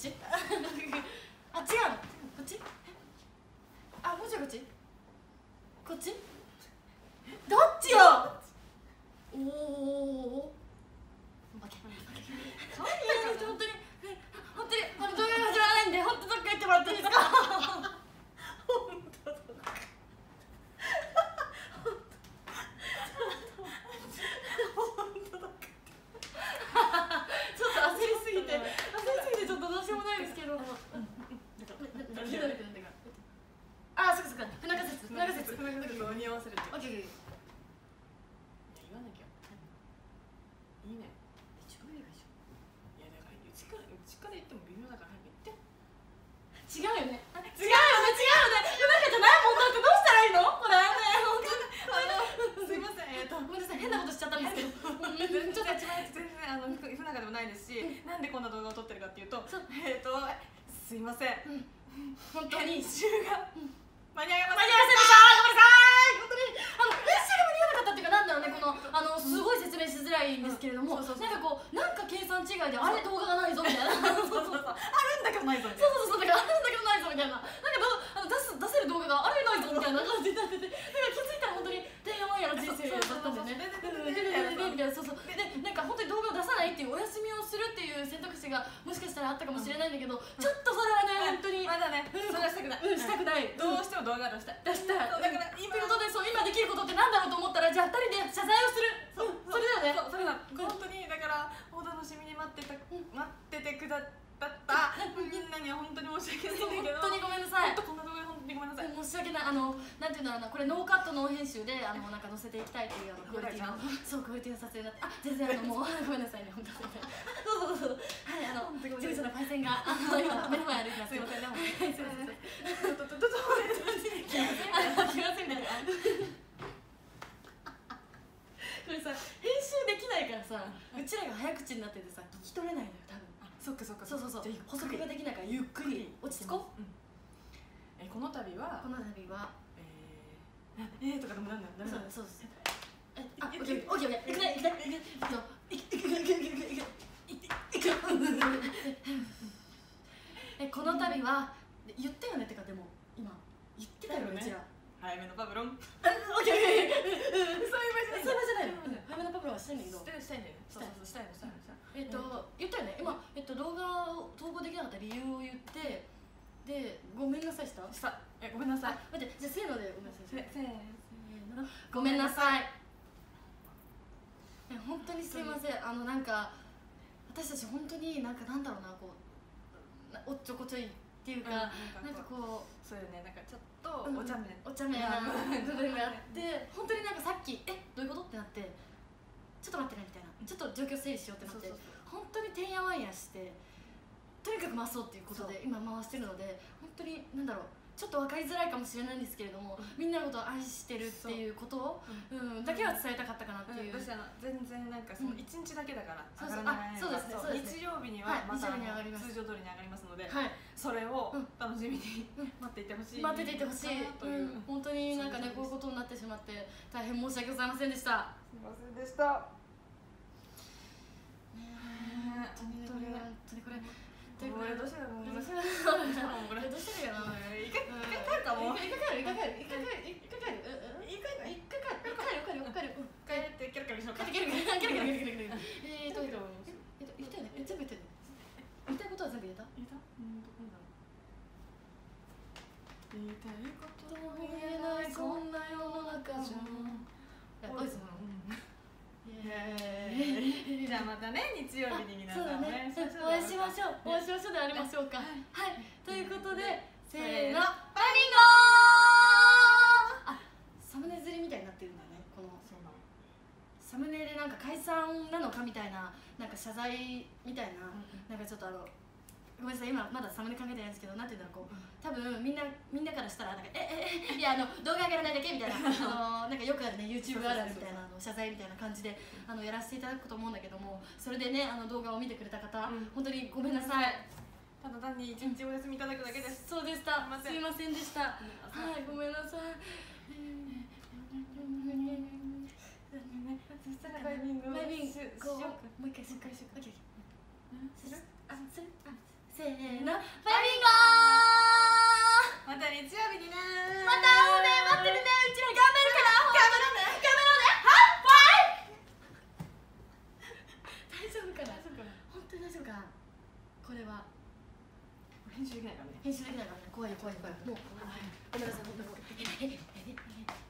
ちいいね一応無理でしょ。いやだからうちからうちから言っても微妙だから早く言って。違うよね。違うよね。違うよね。世の中じゃないもんだってどうしたらいいの？これ本当にあのすいません。えっとごめんなさい。変なことしちゃったんですけど。全然全然あの不仲でもないですしなんでこんな動画を撮ってるかっていうとえっとすいません。本当に編集が間に合いませんでした。ごめんなさい。本当にったっていうかなんだろうねこのあのすごい説明しづらいんですけれども、うんそうそうそう。なんかこうなんか計算違いであれ動画がないぞみたいな。そうそうそうそう。あるんだけどないぞみたいそうそうそうだからあるんだけどないぞみたいな。だけどあの出す出せる動画があれないぞみたいな感じになってて。だから気づいたら本当にてんやわんやな人生だったんだよね。みたいなそうそう。でなんか本当に動画を出さないっていうお休みをするっていう選択肢がもしかしたらあったかもしれないんだけど、ちょっと動画出したい出しただから今でそう今できることってなんだろうと思ったらじゃあ二人で謝罪をする。そうそれだよね。それだ本当にだからお楽しみに待ってた待っててくださった。みんなには本当に申し訳ないんだけど本当にごめんなさい。本当こんな動画本当にごめんなさい。申し訳ない。あのなんていうんだろうなこれノーカットノー編集であのなんか載せていきたいというあの。クオリティのそうクオリティの撮影になってあ全然あのもう ごめんなさいね本当に。そうそうそう。はいあの事務所のパイセンがあの今目の前歩いてますすいませんでも。はいすいませんさうちらが早口になっててさ聞き取れないのよ多分。あそっかそっか。そうそうそう。補足ができないからゆっくり。落ち着こう、うん、えこの度は？この度は。えー、えー、とかでもなんだよそうそうそうえあオッケーオッケーオッケーいく？ねいくね。いく？ねいく？いく？行く？いく？行く？えこの度は言ったよねってかでも今言ってたよねうちら早めのパブロンオッケーオッケそういう場じゃないのういう場合じゃないんだけど。したいしたいん。だよねそうそうそうしたいのしたいのしたいの。えっと言ったよね。今えっと動画を投稿できなかった理由を言ってでごめんなさいした？した。えごめんなさい。あ待ってじゃあせーのでごめんなさい。せせーの。ごめんなさい。え本当にすいません。あのなんか私たち本当になんかなんだろうなこうなおっちょこちょいっていうか、なんかこうそうよね。なんかちょっとお茶目お茶目な部分があって 本当になんかさっき「えどういうこと?」ってなって「ちょっと待ってね」みたいな。ちょっと状況整理しようってなって本当にてんやわんやしてとにかく回そうっていうことで今回してるので本当になんだろうちょっと分かりづらいかもしれないんですけれども、みんなのことを愛してるっていうことを、うん、だけは伝えたかったかなっていう、私あの全然なんかそのうん。一日だけだからそう上がらないあそうですね。そう。ですね。日曜日にはいはまた日曜日に上がります。通常通りに上がりますので。はいそれをうん。楽しみにうん待っていてほしい待ってていてほしい、本当になんかねこういうことになってしまって大変申し訳ございませんでした。すみませんでした。ねえ本当に本本当にこれこれ。どうしたらもうどうしたらこれどうしたらいいかな一回一回帰るか一回帰る一回帰る一回帰る一回帰る一回帰る一回帰る一回帰る帰る帰る帰ってキャラキャラしようか帰る帰る帰る帰る帰る帰る帰るえーとえっとえっと言ったよねえ全部言ったよね言いたいことは全部言えた言えたうんどこだろう言いたいこととも言えないこんな世の中じゃポイズンイエーイじゃあまたね日曜日に皆さんだね。お会いしましょう。お会いしましょうでありましょうか。はい。ということでせーの。パリンあサムネ釣りみたいになってるんだよね。このサムネでなんか解散なのかみたいななんか謝罪みたいな、なんかちょっとあのごめんなさい今まだサムネ考えてないんですけどなんていうんだろうこう多分みんなみんなからしたらなんかえええいやあの動画上げられないだけみたいなあの なんかよくあるね YouTube あるみたいなあの謝罪みたいな感じであのやらせていただくと思うんだけどもそれでねあの動画を見てくれた方、うん。本当にごめんなさい。ただ単に一日お休みいただくだけです。そうでした。すいません。すいませんでした。ははいごめんなさい。そしたらバイビングをバイビンししよこううか。もう一回しようかしようか。する？これは。編集できないからね。編集できないからね。怖い怖い怖いもう。ごめんなさい